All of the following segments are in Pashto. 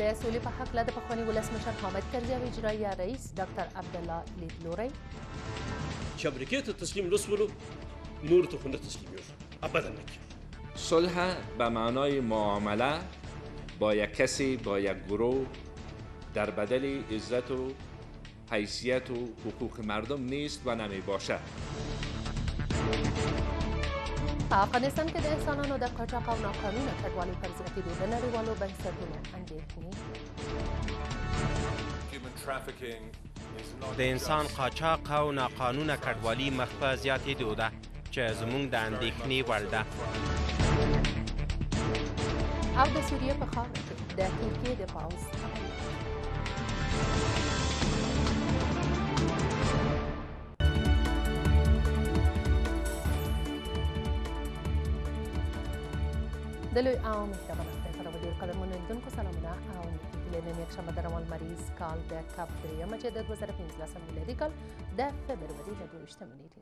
د سولې په حق له د پخواني ولسمشر حامد کرزي او اجرایي رئیس ډاکټر عبدالله لیدلوری چې امریکې ته تسلیم رسولو نور ته خو نه تسلیمیږو ابدا نه صلح به معنای معامله با یک کسی با یک گروه در بدل عزت و حیثیت و حقوق مردم نیست و نمی باشد په افغانستان کې د انسانانو د قاچاق او ناقانونه کډوالۍ پر زیاتېدو د نړیوالو بنسټونو اندېښنې د انسان قاچاق او ناقانونه کډوالي مخ په زیاتېدو ده چې زمونږ د اندېښنې وړ ده او د سوریې په خاوره کې د ترکیې د پوځ د لوی او مهربانه خدای سره ودې قدرمن لیدونکو سلامونه او د نن یکشنبه د روان مریض کال د کب درېیمه چې د 2015 میلادي کال د فبروري د 22 نیټې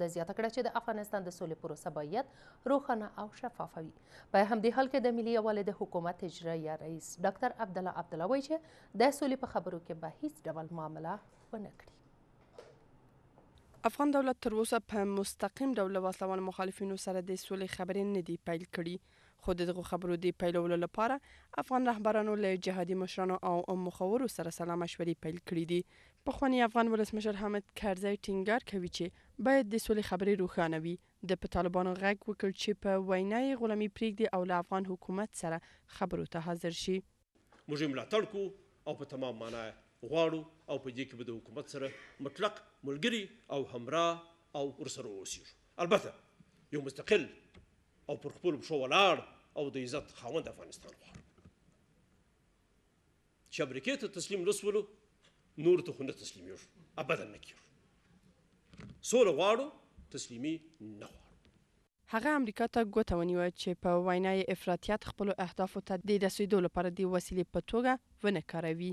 ده زیاته کړه چې د افغانستان د سولې پروسه باید روښانه او شفافه وي په همدې حال کې د ملي یووالي د حکومت اجراییه رئیس ډاکټر عبدالله عبدالله وایي چې د سولې په خبرو کې به هیڅ ډول معامله ونه کړي افغان دولت تر اوسه په مستقیم ډول له وسلوالو مخالفینو سره د سولې خبرې نه دي پیل کړي خو د دغو خبرو د پیلولو لپاره افغان رهبرانو له جهادي مشرانو او مخورو سره سلا مشورې پیل کړې دي. پخوانی افغان ولسمشر حامد کرزی ټینګار کوي چې باید د سولې خبرې روښانه وي. ده په طالبانو غږ وکړ چې په وینا یې غلامي پرېږدي او له افغان حکومت سره خبرو ته حاضر شي. موږ یې ملاتړ کوو او په تمام مانا یې غواړو او په دې کې به د حکومت سره مطلق ملګري او همراه او ورسره اوسېږو. البته یو مستقل او پر خپل پښو ولاړ او د عزت خاوند افغانستان غواړو چې امریکې ته تسلیم لسولو نور ته خو نه تسلیمیږو ابدا نه کیږو سوله غواړو تسلیمی نه غواړو هغه امریکا ته ګوته ونیوه چې په وینا یې افراطیت خپلو اهدافو ته د رسیدو لپاره د وسیلې په توګه ونه کاروي.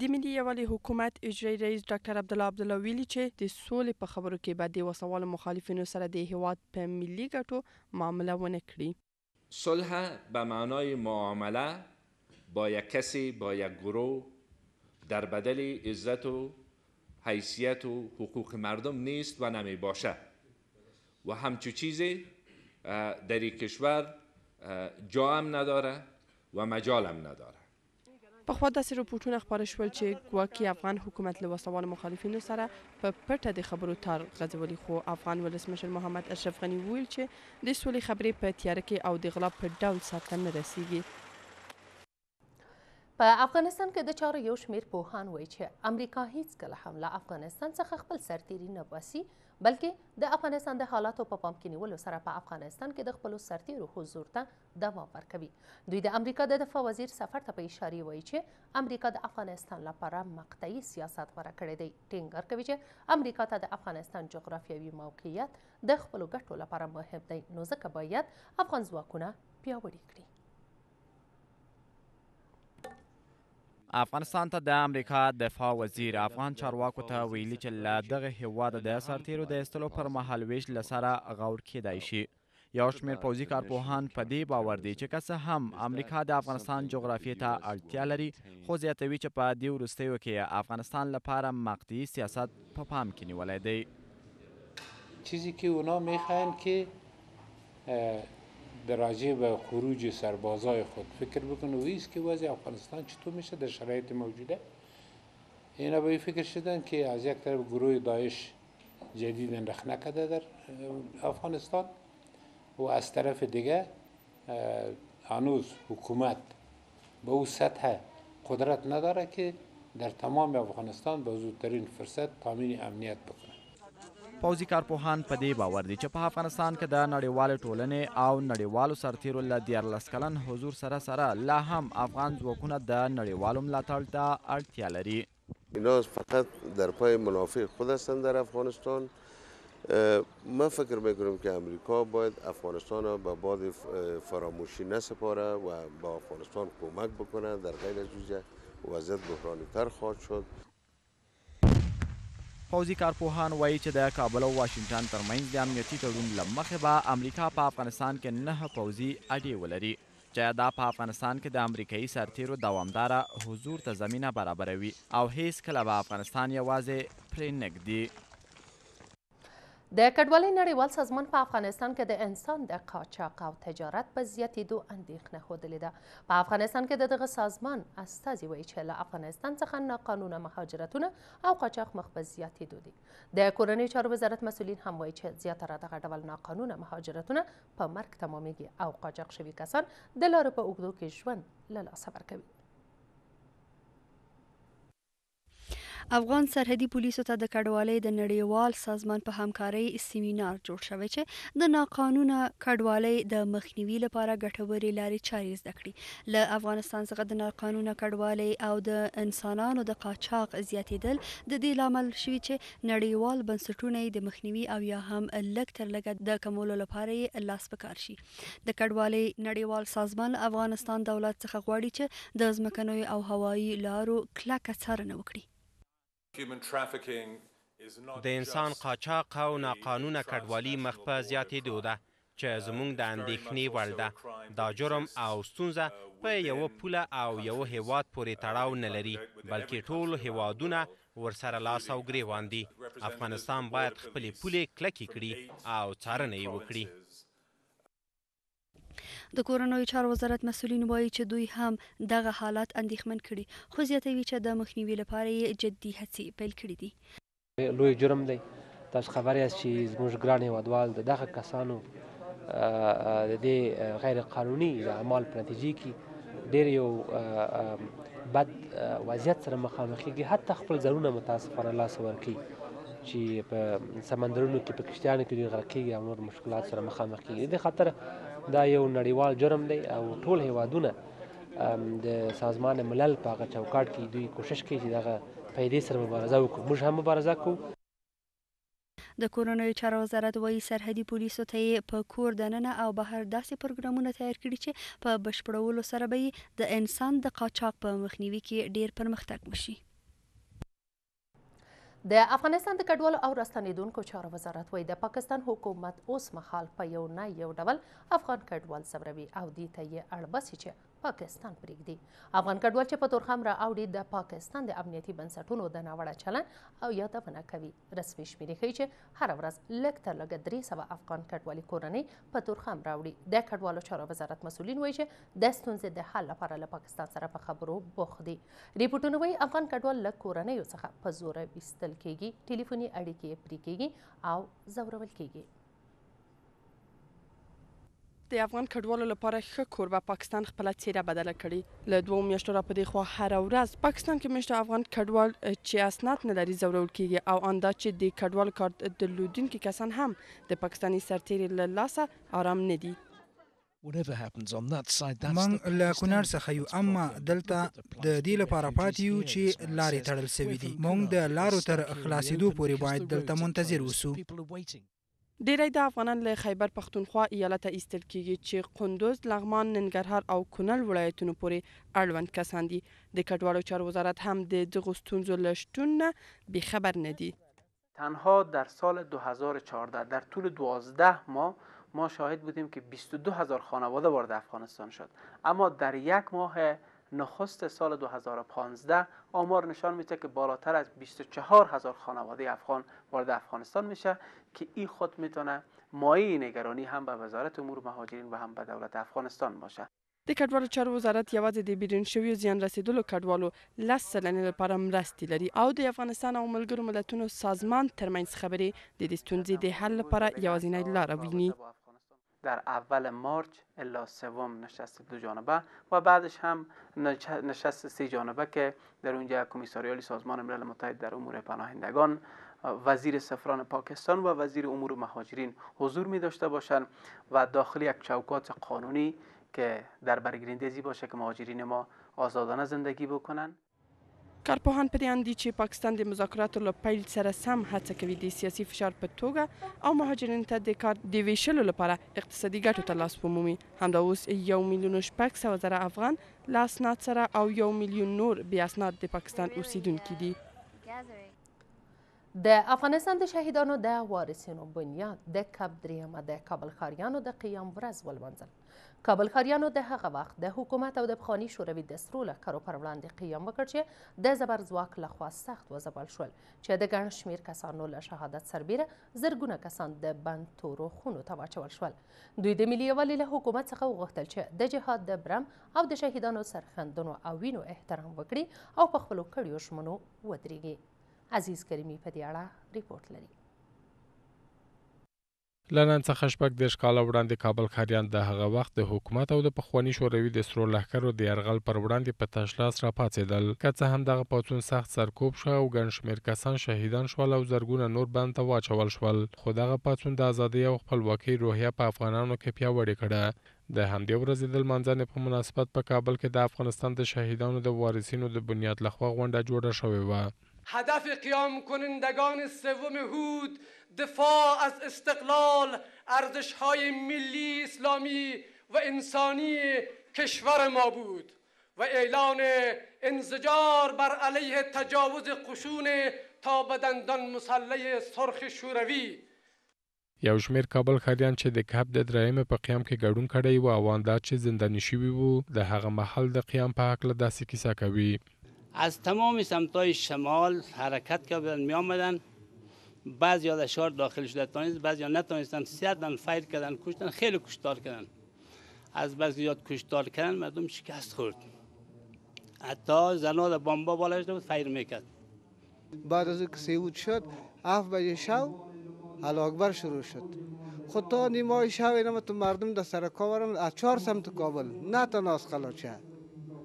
د ملي یووالي حکومت اجرایي رئیس ډاکټر عبدالله عبدالله ویلي چې د سولې په خبرو کې به د وسلهوالو مخالفینو سره د هېواد په ملي ګټو معامله ونه کړي. صلح به معنای معامله با یک کسی، با یک گروه در بدل عزت و حیثیت و حقوق مردم نیست و نمی باشد و همچو چیزی در این کشور جا هم ندارد و مجال هم ندارد. پخوا داسې رپوټونه خپاره شول چې ګواکي افغان حکومت له وسلوالو مخالفینو سره په پټه د خبرو تار غځولي خو افغان ولسمشر محمد اشرف غني وویل چې د سولې خبرې په تیاره کې او د غلا په ډول سرته نه رسیږي په افغانستان کې د چارو یو شمیر پوهان وایي چې امریکا هیڅ کله هم له افغانستان څخه خپل سرتیری نه باسي بلکې د افغانستان د حالاتو په پام کې نیولو سره په افغانستان کې د خپل سرتیرو حضور ته دوام ورکوي دوی د امریکا د دفاع وزیر سفر ته په اشاره وایي چې امریکا د افغانستان لپاره مقطعي سیاست غوره کړی دی ټینګار کوي چې امریکا ته د افغانستان جغرافیوي موقعیت د خپلو ګټو لپاره مهم دی نو ځکه باید افغان ځواکونه پیاوړي کړي افغانستان ته د امریکا دفاع وزیر افغان چارواکو ته ویلي چې له دغه هیواد د سرتیرو د ایستلو پر مهال ویش له سره غور کیدای شي یو شمېر پوځي کارپوهان په دې باور دي چې که څه هم امریکا د افغانستان جغرافیې ته اړتیا لري، خو زیاتوي چې په دې وروستیو کې یې افغانستان لپاره مقطعي سیاست په پام کې نیولی دی. چیزی که اونا میخواهند که در راجع به خروج سربازای خود فکر بکنه و ایست که وضع افغانستان چطور میشه در شرایط موجوده اینا به این فکر شدند که از یک طرف گروه داعش جدیدا رخ نکرده در افغانستان و از طرف دیگه هنوز حکومت به او سطح قدرت نداره که در تمام افغانستان به زودترین فرصت تامین امنیت بکنه پوځي کارپوهان په دې باور دي چې په افغانستان کې د نړیوال ټولنې او نړیوالو سرتیرو له 14 کلن حضور سره سره لا هم افغان ځواکونه د نړیوالو ملاتړ ته اړتیا لري اینا فقط در پای منافع خود هستند در افغانستان من فکر میکنم که امریکا باید افغانستان را به باد فراموشی نسپاره و به افغانستان کمک بکنه در غیر از اوجه وضعیت بحرانی تر خواهد شد پوځي کارپوهان وایي چې د کابل او واشنګټن ترمنځ د امنیتي تړون له مخې به امریکا په افغانستان کې نه پوځي اډې ولري چې دا په افغانستان کې د امریکايي سرتېرو دوامداره حضور ته زمینه برابروي او هېڅ کله به افغانستان یوازې پرې نه ږدي. د کډوالۍ نړیوال سازمان په افغانستان کې د انسان د قاچاق او تجارت په زیاتېدو اندېښنه ښودلې ده په افغانستان کې د دغه سازمان استازي وایي چې له افغانستان څخه ناقانونه مهاجرتونه او قاچاق مخ په زیاتېدو دي د کورنیو چارو وزارت مسؤلین هم وایي چې زیاتره دغه ډول ناقانونه مهاجرتونه په مرګ تمامېږي او قاچاق شوي کسان د لارو په اوږدو کې ژوند له لاسه ورکوي. افغان سرحدي پولیسو ته د کډوالۍ د نړیوال سازمان په همکارۍ سیمینار جوړ شوی چې د ناقانونه کډوالۍ د مخنیوي لپاره ګټورې لارې چارې زده کړي له افغانستان څخه د ناقانونه کډوالۍ او د انسانانو د قاچاق زیاتېدل د دې لامل شوي چې نړیوال بنسټونه یې د مخنیوي او یا هم لږ تر لږه د کمولو لپاره یې لاس په کار شي. د کډوالۍ نړیوال سازمان له افغانستان دولت څخه غواړي چې د ځمکنیو او هوایي لارو کلکه څارنه وکړي. د انسان قاچاق او ناقانونه کډوالي مخ په زیاتېدو ده. چې زمونږ د اندېښنې وړ ده، دا جرم او ستونزه په یوه پوله او یوه هېواد پورې تړاو نه لري، بلکې ټول هېوادونه ورسره لاس او ګرېوان دي. افغانستان باید خپلې پولې کلکې کړي او څارنه یې وکړي. د کورنیو چارو وزارت مسؤلین وايي، چې دوی هم دغه حالات اندېښمن کړي، خو زیاتوي، چې د مخنیوي لپاره یې جدي هڅې پیل کړې دي. لوی جرم دی تاسو خبر یاست چې زموږ ګران هیوادوال د دغه کسانو د دې غیر قانوني د اعمال په نتیجې کې ډېر یو بد وضعیت سره مخامخ کېږي حتی خپل ځانونه متاسفانه لاس ورکوي چې په سمندرونو کې په کشتیانو کې دوی غرق کېږي او نور مشکلات سره مخامخ کېږي د دې خاطر دا یو نړیوال جرم دی او ټول هیوادونه د سازمان ملل په هغه چوکاټ کې دوی کوشش کوي چې دغه پیدې سره مبارزه وکړو موږ هم مبارزه کوو د کورنیو چارو وزارت وایي سرحدي پولیسو ته یې په کور دننه او بهر داسې پروګرامونه تیار کړي چې په بشپړولو سره به یې د انسان د قاچاق په مخنیوي کې ډیر پرمختګ وشي. د افغانستان د کډوالو او راستنیدونکو چارو وزارت وایي د پاکستان حکومت اوس مهال په یو نه یو ډول افغان کډوال ځوروي او دې ته یې اړبسي چې پاکستان پرېږدي افغان کډوال چې په تورخم را اوړي د پاکستان د امنیتي بنسټونو د ناوړه چلن او یادونه کوي رسمي شمېرې ښیي چې هره ورځ لږ تر لږه درې سوه افغان کډوالي کورنۍ په تورخم راوړي د کډوالو چارو وزارت مسؤلین وایي چې د ستونزې د حل لپاره له پاکستان سره په خبرو بوخت دي ریپورټونه وایي افغان کډوال له کورنیو څخه په زوره ویستل کیږي ټلیفوني اړیکې یې پرې کیږي او ځورول کیږي د افغان کډوالو لپاره ښه کوربه پاکستان خپل چیرې بدله کړي له دوه میاشتو را پدې خو هر ورځ پاکستان کې مشته افغان کډوال چې اسناد نه لري زورول کیږي او اندا چې د کډوال کارت درلودونکي کسان هم د پاکستاني سرتیري له لاسه آرام نه دي موږ له کونړ څخه یو اما دلته د دې لپاره پاتې یو چې لارې تړل شوې دي موږ د لارو تر خلاصېدو پورې باید دلته منتظر اوسو ډیری دا افغانان له خیبر پښتونخوا ایالته ایستل کیږي چې قندوز، لغمان، ننګرهار او کونړ ولایتونو پورې اړوند کسان دي. د کډوالو چارو وزارت هم د دغو ستونزو له شتون نه بې خبر نه دي. تنها در سال 2014 در طول 12 ماه ما شاهد بودیم که 22 هزار خانواده وارد افغانستان شد اما در یک ماه نخست سال 2015 آمار نشان میده که بالاتر از 24 هزار خانواده افغان وارد افغانستان میشه که این خود میتونه مایه نگرانی هم به وزارت امور مهاجرین و هم به دولت افغانستان باشه د کډوالو چارو وزارت یوازې د بیرون شویو زیان رسېدلو کډوالو لس سلنې لپاره مرستې لري او د افغانستان او ملګرو ملتونو سازمان ترمنځ خبرې د دې ستونزې د حل لپاره یوازینۍ لاره ویني. در اول مارچ الی سوم نشست دو جانبه و بعدش هم نشست سه جانبه که در اونجا کمیساریال سازمان ملل متحد در امور پناهندگان وزیر سفران پاکستان و وزیر امور مهاجرین حضور می داشته باشند و داخل یک چوکات قانونی که در برگیرنده ازی باشه که مهاجرین ما آزادانه زندگی بکنن کارپوهان په دې اند دي چې پاکستان د مذاکراتو له پیل سره سم هڅه کوي د سیاسي فشار په توګه او مهاجرین ته د کار د ویشلو لپاره اقتصادي ګټو ته لاس ومومي همدا اوس یو میلیون شپږ سوه زره افغان له اسناد سره او یو میلیون نور بې اسناد د پاکستان اوسیدونکي دي. د افغانستان د شهیدانو د وارثینو بنیاد د کب دریمه د کابل ښاریانو د قیام ورځ ولمانځل کابل ښاریانو د هغه وخت د حکومت او د پخواني شوروي د سرو لښکرو پر وړاندې قیام وکړ چې د زبرځواک لخوا سخت وځپل شول چې د ګڼ شمیر کسانو له شهادت سربیره زرګونه کسان د بند تورو خونو ته واچول شول دوی د ملي یووالي له حکومت څخه وغوښتل چې د جهاد د برم او د شهیدانو سرښندنو او وینو احترام وکړي او په خپلو کړیو ژمنو ودرېږي عزیز کریمی په دې اړه رپورټ لري. له نن څخه شپږ دېرش کاله وړاندې کابل ښاریان د هغه وخت د حکومت او د پخواني شوروي د سرو لښکرو د یرغل پر وړاندې په تش لاس راپاڅېدل. که څه هم دغه پاڅون سخت سرکوب شو او ګڼ شمېر کسان شهیدان شول او زرګونه نور بند ته واچول شول، خو دغه پاڅون د ازادۍ او خپلواکۍ روحیه په افغانانو کې پیاوړې کړه. د همدې ورځې د لمانځنې په مناسبت په کابل کې د افغانستان د شهیدانو د وارثینو د بنیاد له خوا غونډه جوړه شوې وه. هدف قیام کنندگان سوم حوت دفاع از استقلال ارزشهای ملی اسلامی و انسانی کشور ما بود. و اعلان انزجار بر علیه تجاوز قشون تا به دندان مسلح سرخ شوروی. یو شمېر کابل ښاریان چې د کهپ د درېیمې په قیام کې ګډون کړی و او ان دا چې زنداني شوي وو، د هغه مهال د قیام په هکله داسې کیسه کوي. از تمام سمتهای شمال حرکت کردند می آمدند بعضیا در شهر داخل شدند توانست بعضیا نتوانستند سیزدند فیل کردند کشتند خیلی کشتار کردند. از بس زیاد کشتار کردن مردم شکست خورد حتی زنا در بامبا بالش بود فیر میکرد بعد از که سیود شد هفت بجه شب الله اکبر شروع شد خود تا نیمای شب اینم تو مردم در سر کابل از چهار سمت کابل نه تنها از قلاچه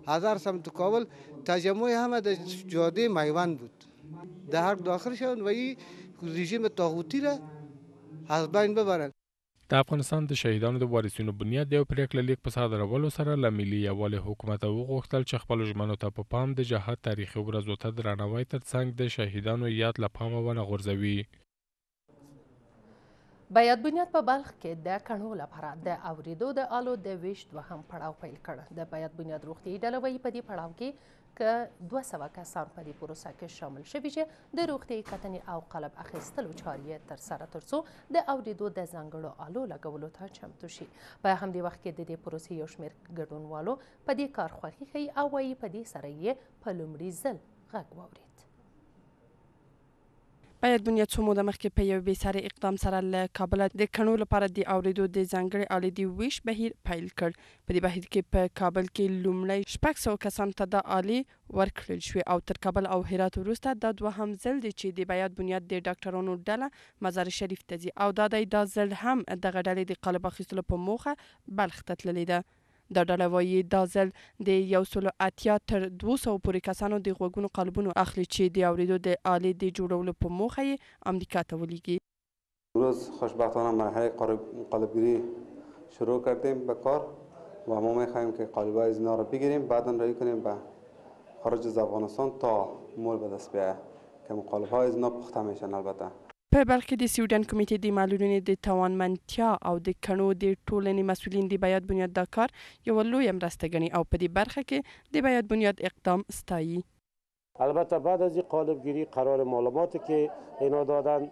از هر سمت کابل تجمع همه در جاده میوند بود در هر داخل شد و این رژیم تاغوتی را از بین ببرند د افغانستان د شهیدانو د وارثینو بنیاد د یو پریکړه لیک په صادرولو سره له ملي یووالي حکومته وغوښتل چې خپلو ژمنو ته په پام د جهاد تاریخي ورځو ته درناوی تر څنګ د شهیدانو یاد له پامه ونه غورځوي. بیات بنیاد په بلخ کې د کڼو لپاره د اوریدو د آلو د ویش دوهم پړاو پیل کړ. د بیات بنیاد روغتیايي ډله وایي په دې پړاو کې که دوه سوه کسان په دې پروسه کې شامل شوي چې د روغتیايي کتنې او قالب اخیستلو چارې یې ترسره ترڅو د اوریدو د ځانګړو آلو لګولو ته چمتو شي په همدې وخت کې د دې پروسې یو شمېر ګډونوالو په دې کار خوښي ښیي او وایي په دې سره یې په لومړي ځل غږ واورید په یاد دنیا څو موده مخکې په یو بې سارې اقدام سره له کابله د کڼو لپاره د اورېدو د ځانګړې آلې د وېش بهیر پیل کړ. په دې بهیر کې په کابل کې لومړی شپږ سوه کسانو ته دا آلې ورکړل شوې او تر کابل او هرات وروسته دا دوهم ځل دی چې د بیات بنیاد د ډاکټرانو ډله مزار شریف ته ځي او دا دی دا ځل هم دغه ډلې د قالب اخیستلو په موخه بلخ ته تللې ده. دا ډله وايي، دا ځل د یو سلو اتیا تر دوو سوو پورې کسانو د غوږونو قالبونو اخلي چې د اورېدو د آلې د جوړولو په موخه یې امریکا ته ولیږي. امروز خوشبختانه مرحله قالبگیری شروع کردیم به کار و ما میخواهیم که قالبهای زینا را بگیریم بعدا روی کنیم به خارج از افغانستان تا مول به دست بیاید که قالبهای زینا پخته میشن البته. په بلخ کې د سویډن کمیټې د معلولینې د توانمندتیا او د کڼو د ټولنې مسولین د بیات بنیاد دا کار یوه لویه مرسته ګڼي او په دې برخه کې د بیات بنیاد اقدام ستایي. البته بعد از این قالب گیری قرار معلوماتی که اینا دادند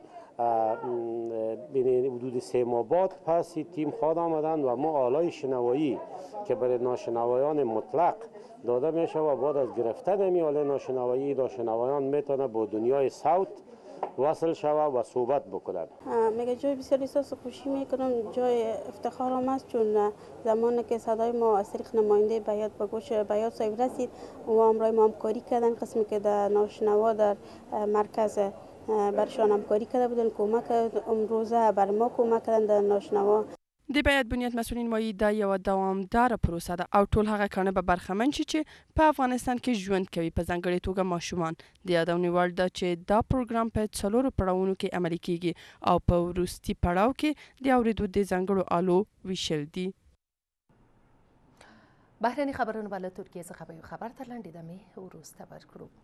یعنی حدود سه ماه بعد پس تیم خواد آمدند و ما آلای شنوایی که برای ناشنوایان مطلق داده می شود بعد از گرفتن می آلین آشناوایی ای داشناوایان می تانه با دنیای صوت وصل شود و صحبت بکند. میگه جای بسیار احساس خوشی میکنم جای افتخارم است چون زمانی که صدای ما از طریق نماینده بیات به گوش بیات صاحب رسید او همراه ما همکاری کردن قسمی که در ناشنوا در مرکز برشان همکاری کرده بودن کمک امروزه بر ما کمک کردن در ناشنوا د بیعت بنیاد مسؤلین وایي دا یوه دوامداره پروسه ده او ټول هغه کاڼه به برخمن شي چې په افغانستان کې ژوند کوي په ځانګړې توګه ماشومان. د یادونې وړ ده چې دا پروګرام په څلورو پړاوونو کې عملي کېږي او په وروستي پړاو کې د اورېدو د ځانګړو آلو ویشل دي. بهرني خبرونه به له ترکیې څخه به یو خبر تر لنډې دمې وروسته ورکړو.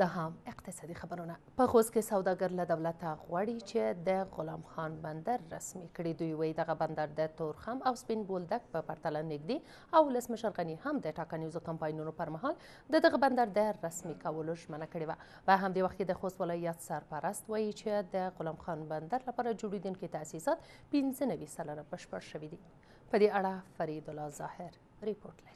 د هم اقتصادي خبرونه په خوست کې سوداګر له دولته غواړي چې د غلام خان بندر رسمي کړي دوی وایي دغه بندر د تورخم او سپین بولدک په پرتله نږدې او ولسمشر غني هم د ټاکنیزو کمپاینونو پر مهال د دغه بندر د رسمي کولو ژمنه کړې وه په همدې وخت کې د خوست ولایت سرپرست وایي چې د غلام خان بندر لپاره جوړیدونکي تاسیسات پنځه نوي سلنه بشپړ شوي دي په دې اړه فرید الله ظاهر رپوټ لري.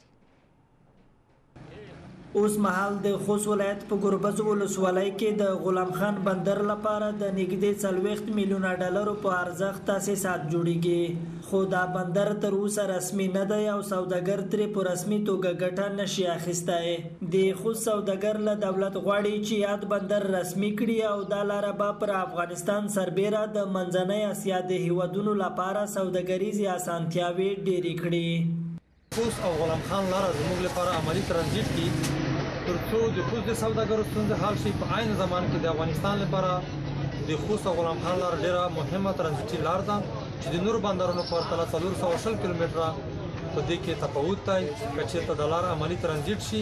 اوس مهال د خوست ولایت په ګربز ولسوالۍ کې د غلام خان بندر لپاره د نږدې څلوېښت میلیونه ډالرو په ارزښت تاسیسات جوړېږي، خو دا بندر تر اوسه رسمي نه دی او سوداګر ترې په رسمي توګه ګټه نه شي اخیستی. د خوست سوداګر له دولت غواړي چې یاد بندر رسمي کړي او دا لاره به پر افغانستان افغانستان سربېره د منځنۍ اسیا د هېوادونو لپاره سوداګریزې اسانتیاوې ډېرې کړې. خوست او غلام خان لاره زموږ لپاره عملي ترانزیټ دي، تر څو د خوست د سوداګرو ستونزې حل شي، په عین زمان کې د افغانستان لپاره د خوست او غلام خان لاره ډېره مهمه ترانزیټي لار ده، چې د نورو بندرونو په پرتله څلور سوه شل کیلومتره په دې کې تفاوت دی، که چېرته دا لار عملي ترانزیټ شي،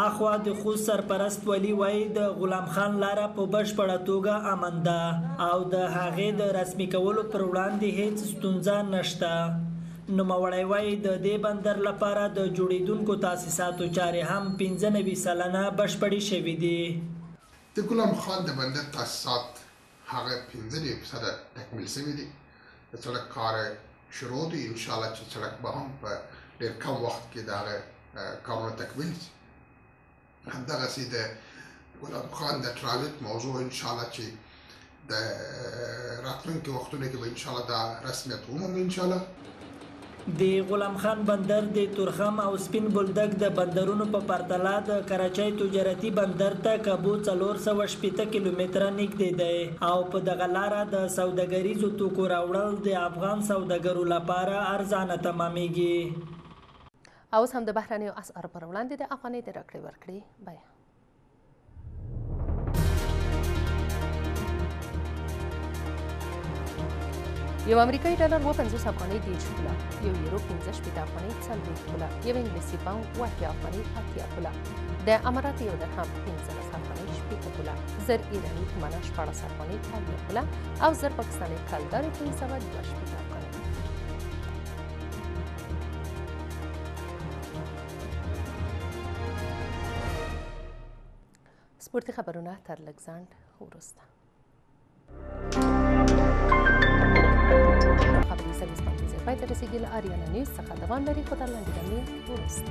اخوا د خوست سرپرست ولي وايي د غلام خان لاره په بشپړه توګه امن ده او د هغې د رسمي کولو پر وړاندې هېڅ ستونزه نشته. نوموړی وايي د دې بندر لپاره د جوړېدونکو تاسیساتو چارې هم پنځه نوي سلنه بشپړې شوې دي. د غلام خان د بندر تاسیسات هغه پنځه نیم سده تکمیل شوی دی د سړک کار شروع دی ان شاء الله چې سړک به هم په ډیر کم وخت کې دغه کارونه تکمیل شي همدغه سي د غلام خان د ترانزیت موضوع ان شاء الله چې د راتلونکي وختونو کې به ان شاء الله دا رسمیت ومومي ان شاء الله د غلام خان بندر د تورخم او سپین بولدک د بندرونو په پرتله د کراچۍ تجارتي بندر ته کبو څلور سوه شپېته کیلومتره نږدې دی او په دغه لاره د سوداګریزو توکو راوړل د افغان سوداګرو لپاره ارزانه تمامیږي. اوس هم د بهرنیو اسعارو پر وړاندې د افغانۍ د راکړې ورکړې بیه. یو امریکایي ډالر و پنځوس افغانۍ دېرش پوله یو یورو پنځه شپېته افغانۍ څلوېښت پوله یو انګلیسي پاونډ اوه اتیا افغانۍ اتیا پوله د امارات یو درهم پنځلس افغانۍ شپېته پوله زر ایراني تومنه شپاړس افغانۍ اویا پوله او زر پاکستاني کلدار یې پنځه سوه دوه شپېته سپورتي خبرونه تر لږ ځنډ وروسته خبري سرویس پنځه ځای پای ته رسېږي له اریانا نیوز څخه دوام لري خو تر لاندې دمې وروسته